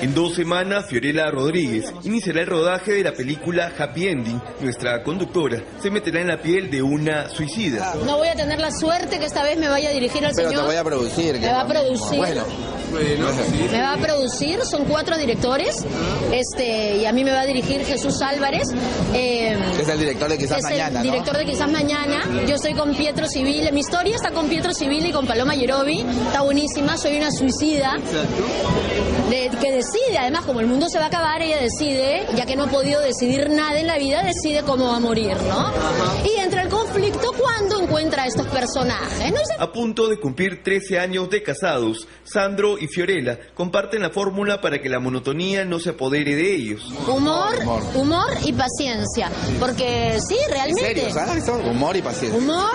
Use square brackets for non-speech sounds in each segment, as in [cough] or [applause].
En dos semanas, Fiorella Rodríguez iniciará el rodaje de la película Happy Ending. Nuestra conductora se meterá en la piel de una suicida. No voy a tener la suerte que esta vez me vaya a dirigir al Pero señor. te voy a producir. que Me va a producir. Bueno, Me va a producir, son cuatro directores, este, y a mí me va a dirigir Jesús Álvarez. eh, es el director de Quizás es Mañana, el ¿no? director de Quizás Mañana. Yo estoy con Pietro Civil. Mi historia está con Pietro Civil y con Paloma Yerobi. Está buenísima. Soy una suicida de- que decide, además, como el mundo se va a acabar, ella decide, ya que no ha podido decidir nada en la vida, decide cómo va a morir, ¿no? Y entra el conflicto cuando encuentra a estos personajes. No A punto de cumplir 13 años de casados, Sandro y Fiorella comparten la fórmula para que la monotonía no se apodere de ellos. Humor, Humor. humor y paciencia. Porque sí, ¿En realmente. serio? ¿Sabes eso? Humor y paciencia. Humor,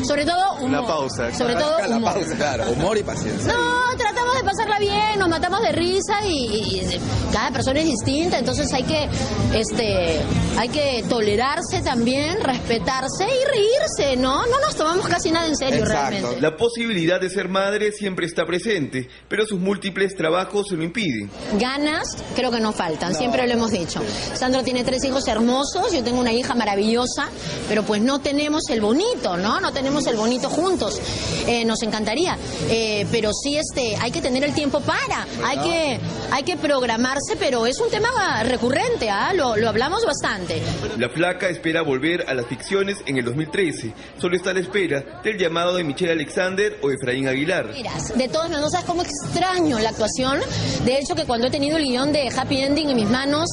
y- sobre todo humor. La pausa. Sobre todo La humor. pausa, claro. Humor y paciencia. No, tratamos de pasarla bien, nos matamos de risa y, y- y cada persona es distinta, entonces hay que, este, hay que tolerarse también, respetarse y reírse, ¿no? No nos tomamos casi nada en serio Exacto. realmente. La posibilidad de ser madre siempre está presente, pero sus múltiples trabajos se lo impiden. Ganas creo que no faltan, siempre lo hemos dicho. Sandro tiene tres hijos hermosos, yo tengo una hija maravillosa, pero pues no tenemos el bonito, ¿no? No tenemos el bonito juntos. Eh, nos encantaría, Eh, pero sí este, hay que tener el tiempo para, hay que, hay que programarse, pero es un tema recurrente, ¿ah? Lo, lo hablamos bastante. La flaca espera volver a las ficciones en el 2013. Solo está a la espera del llamado de Michelle Alexander o Efraín Aguilar. Miras, de todos modos, ¿sabes cómo extraño la actuación? De hecho, que cuando he tenido el guion de Happy Ending en mis manos,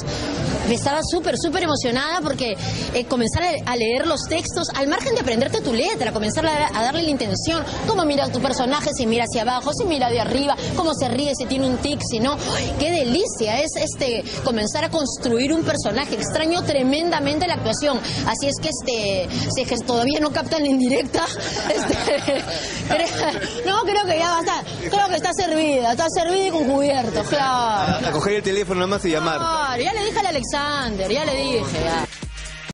estaba súper, súper emocionada porque eh, comenzar a, a leer los textos, al margen de aprenderte tu letra, comenzar a, a darle la intención, cómo mira tu personaje, si mira hacia abajo, si mira de arriba, cómo se ríe, si tiene un tic, si no. ¡Ay, ¡Qué delicia! Es este comenzar a construir un personaje. Extraño tremendamente la actuación. Así es que este, si es que todavía no captan la indirecta, [laughs] este, [laughs] no, creo que ya va a estar, creo que está servida, está servida y con cubiertos, claro. A coger el teléfono nada más y llamar. Claro, ya le dije al Alexander, ya le dije, ya.